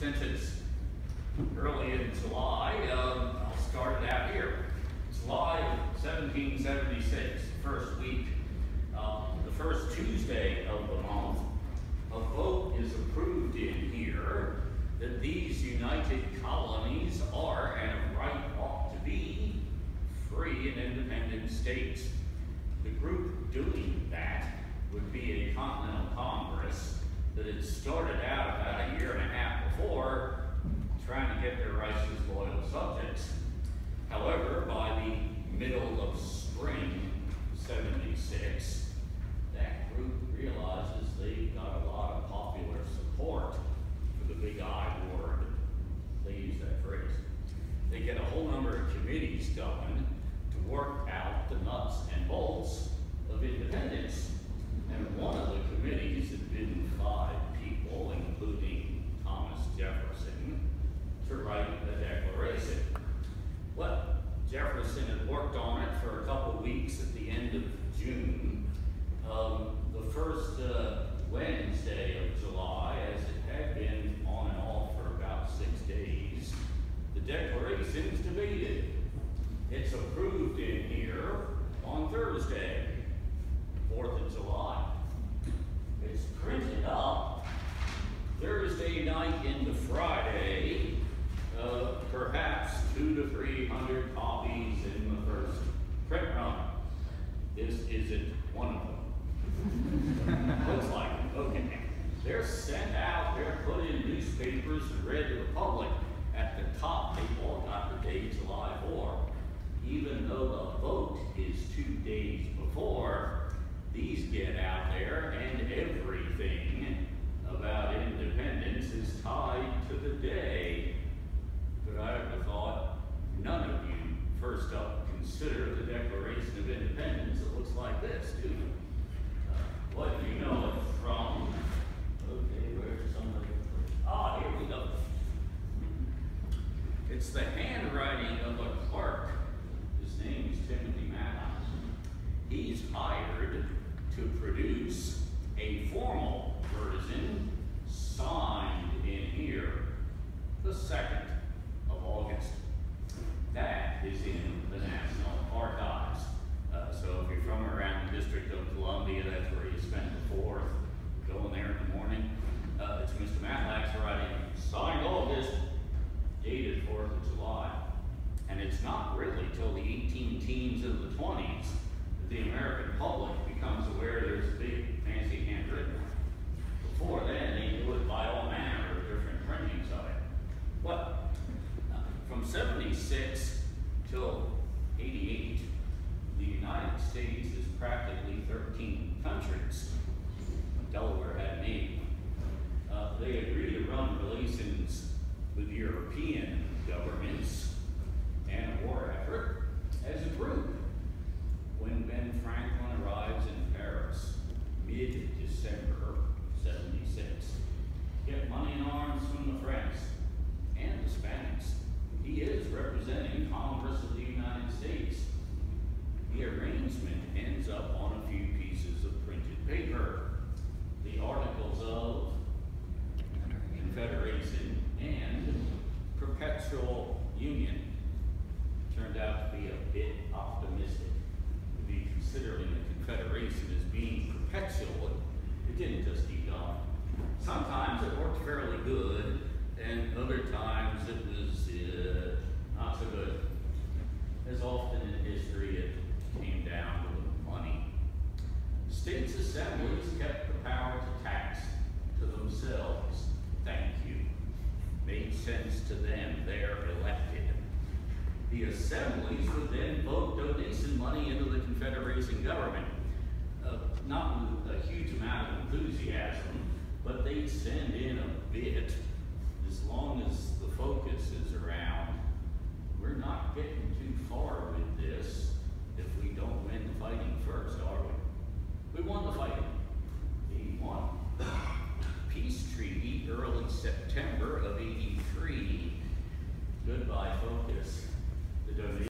since it's early in July, um, I'll start it out here. July of 1776, first week, uh, the first Tuesday of the month, a vote is approved in here that these united colonies are and of right ought to be free and independent states. The group doing that would be a Continental Congress that had started out about a year and a half before trying to get their as loyal subjects. However, by the middle of spring 76, that group realizes they've got a lot of popular support for the big I word. They use that phrase. They get a whole number of committees going to work out the nuts and bolts of independence. And one of the committees had been five people, including Thomas Jefferson, to write the Declaration. Well, Jefferson had worked on it for a couple weeks at the end of June. Um, the first uh, Wednesday of July, as it had been on and off for about six days, the Declaration is debated. It's approved in here on Thursday, 4th of July. It's printed up Thursday night into Friday, uh, perhaps two to three hundred copies in the first print run. This isn't one of them. Looks like it. Okay. They're sent out, they're put in newspapers and read to the public. At the top, they've all got the date July 4. Even though the vote is two days before, these get out there and everything about independence is tied to the day. But I would have thought none of you first up consider the Declaration of Independence. It looks like this, do you? Uh, what do you know it from? Okay, where's somebody? Ah, here we go. It's the handwriting of a clerk. His name is Timothy Matlack. He's hired to produce a formal version signed in here the 2nd of August. That is in the National Archives. Uh, so if you're from around the District of Columbia, that's where you spend the 4th, going there in the morning. Uh, it's Mr. Matlack's writing, signed August, dated 4th of July. And it's not really till the 18 teens of the 20s that the American public becomes aware there's a big fancy handwritten. Before then, they knew it by all manner of different printings of it. Well, uh, from 76 till 88, the United States is practically 13 countries. Delaware had an eight. Uh, they agreed to run relations with European governments and a war effort as a group. When Ben Franklin arrives in Paris, mid-December 76, get money and arms from the French and the Spanish. He is representing Congress of the United States. The arrangement ends up on a few pieces of printed paper. The Articles of Confederation and Perpetual Union turned out to be a bit optimistic. To be considering the Confederation as being perpetual, it didn't just keep going. Sometimes it worked fairly good, and other times it was uh, not so good. As often in history, it came down to the money. States assemblies kept the power to tax to themselves. Thank you. Made sense to them. They're elected. The assemblies would then vote donation money into the Confederation government. Uh, not with a huge amount of enthusiasm, but they'd send in a bit as long as the focus is September of 83. Goodbye, focus. The donation.